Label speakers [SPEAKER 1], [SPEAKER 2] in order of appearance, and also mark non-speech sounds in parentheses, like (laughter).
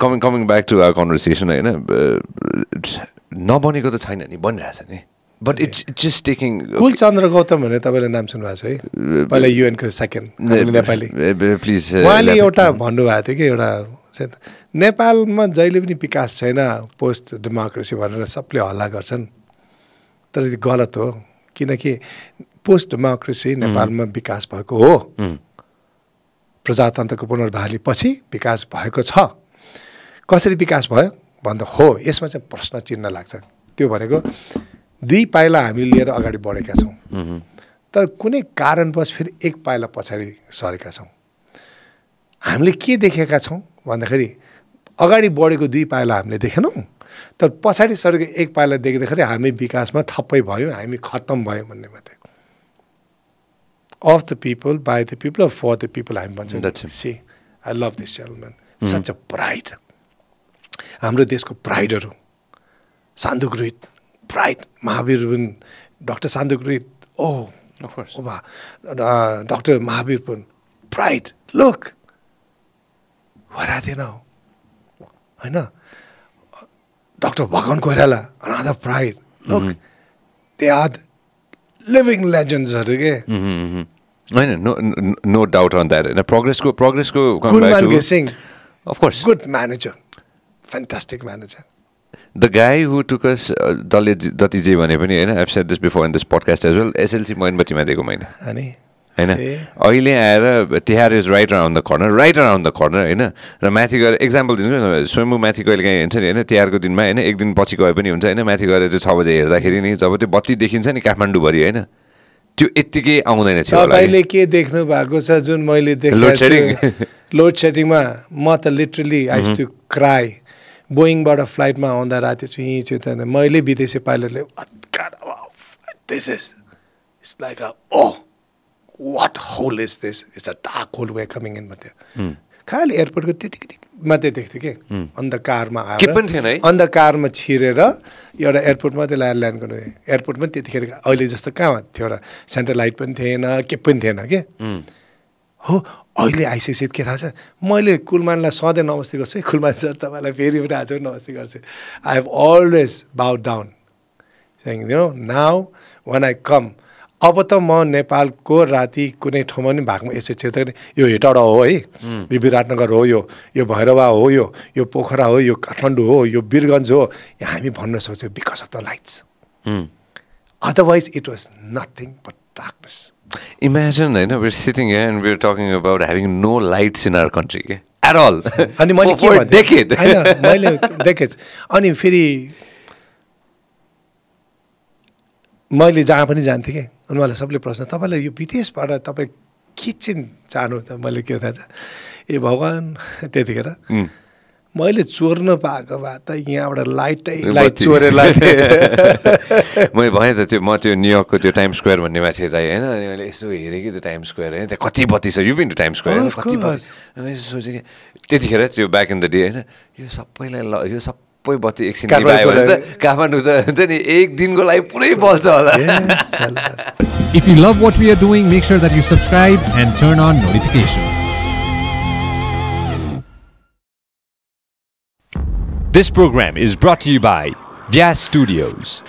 [SPEAKER 1] Coming coming back to our conversation होइन नबनेको त छैन नि बनिरहेछ नि। But it's it's just taking
[SPEAKER 2] Kul Chandra Gautam भने तपाईँले नाम सुन्नुभएको छ है? पहिला युएनको सेकेन्ड नेपाली।
[SPEAKER 1] प्लिज
[SPEAKER 2] उहाँले एउटा भन्नुभएको थियो कि एउटा नेपालमा जहिले पनि विकास छैन पोस्ट डेमोक्रेसी भनेर सबले हल्ला गर्छन्। तर त्यो गलत हो किनकि पोस्ट डेमोक्रेसी नेपालमा विकास भएको हो। प्रजातन्त्रको पुनर्बहाली पछि विकास भएको छ। कसरी विकास भयो? भन्दा हो यसमा चाहिँ प्रश्न चिन्ह लाग्छ। त्यो भनेको दुई पाइला हामी लिएर अगाडि बढेका छौँ। तर कुनै कारणवश फेरि एक पाइला पछाडि सरेका छौँ। हामीले के देखेका छौँ? भन्दाखेरि अगाडि बढेको दुई पाइला हामीले देखेनौँ। तर पछाडि सरेको एक पाइला देख्दाखेरि हामी विकासमा ठप्पै भयौँ हामी खत्तम भयौँ भन्ने मात्रै। Of the people by the people for the people हामी भन्छौँ. See I love this gentleman such a pride हाम्रो देशको प्राइडहरू। सान्दुक रुहित प्राइड महावीर पनि डक्टर सान्दुक रुहित ओ. वा डक्टर महावीर पनि प्राइड लुक! हराएको थिएन होइन? Doctor Bhagwan Koirala another pride look! They are living लेजेन्ड्सहरू के?
[SPEAKER 1] होइन no no doubt on that होइन प्रोग्रेसको प्रोग्रेसको
[SPEAKER 2] good manager fantastic manager
[SPEAKER 1] the guy who took us जसले जे- जति जे भने पनि होइन एप set this before in this podcast as well SLC मैनबत्तीमा दिएको मैले
[SPEAKER 2] अनि
[SPEAKER 1] होइन? अहिले आएर Tihar is right around the corner right around the corner होइन? र माथि गएर इक्जाम्पल दिन्छु न स्वयम्भू माथि कहिले काहीँ हुन्छ नि होइन? तिहारको दिनमा होइन एक दिन पछि गए पनि हुन्छ होइन? माथि गएर त्यो छ बजे हेर्दाखेरि नि जब त्यो बत्ती देखिन्छ नि काठमाडौँभरि होइन? त्यो यत्तिकै आउँदैन थियो
[SPEAKER 2] तपाईँले के देख्नु भएको छ जुन मैले? देखेको लोड सेडिङमा म त लिटरली आइस टु क्राई बोइङबाट फ्लाइटमा आउँदा राति चुइँ छु त मैले विदेशी पाइलटले this is it's like a oh what hole is this it's a dark hole we coming in मात्रै खालि एयरपोर्टको टिटिक मात्रै देख्थ्यो कि? अन्धकारमा
[SPEAKER 1] के पनि थिएन है?
[SPEAKER 2] आएर अन्धकारमा छिरेर एउटा एयरपोर्ट मात्रै ल्याएर ल्यान्ड गर्नु एयरपोर्ट पनि त्यतिखेर अहिले जस्तो कहाँ थियो र? सेन्ट्रल लाइट पनि थिएन के पनि थिएन के? हो अहिले आइसकेपछि के थाहा छ? मैले कुलमानलाई सधैँ नमस्ते गर्छु। है कुलमान सर तपाईँलाई फेरि पनि आज पनि नमस्ते गर्छु। I have always bow down know, now when I come, अब त म नेपालको राति कुनै ठाउँमा पनि भागमा यसो पनि यो हेटौडा हो है। यो विराटनगर हो यो यो भैरवा हो यो यो पोखरा हो यो काठमाडौँ हो यो वीरगन्ज हो। यहाँ हामी भन्न सक्छौँ because of the lights otherwise it was nothing but darkness
[SPEAKER 1] imagine होइन sitting here and we're talking about having no lights in our country के at all.
[SPEAKER 2] अनि मैले के मैले डेकेड अनि फेरि मैले जहाँ पनि जान्थेँ कि अनि मलाई सबले प्रश्न तपाईँलाई यो विदेशबाट तपाईँ के चाहिँ चाहनु त मैले के थाहा छ ए भगवान् त्यतिखेर मैले चोर्न पाएको भए त यहाँबाट लाइटै लाइट। चोरेर लाइट (laughs)
[SPEAKER 1] मैले भनेँ त त्यो म त्यो न्युयोर्कको त्यो टाइम स्क्वायर भन्ने मान्छे चाहिँ होइन? अनि मैले यसो हेरेँ कि त्यो टाइम स्क्वायर होइन? त्यहाँ कति बत्ती छ? यु पिन टाइम स्क्वायर कति बत्ती. अनि मैले सोचेँ कि त्यतिखेर त्यो ब्याक इन द डे होइन? यो सबैलाई ल यो सबै बत्ती एकछिन निभायो भने त काठमाडौँ त हुन्छ नि एक दिनको लागि पुरै बल्छ होला। (laughs)
[SPEAKER 3] If you love what we are doing, make sure that you subscribe and turn on notifications.
[SPEAKER 4] This program is brought to you by Vyas Studios.